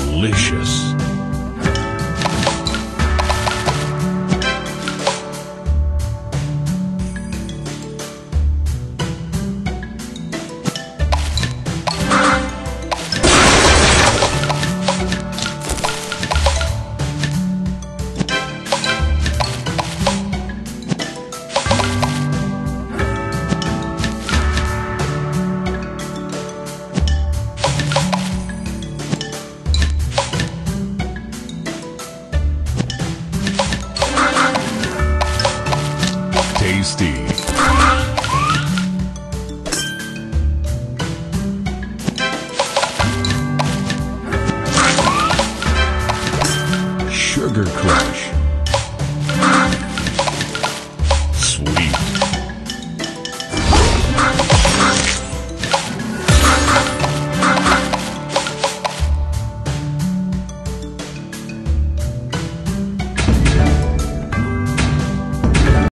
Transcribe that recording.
delicious. Tasty. Sugar Crush.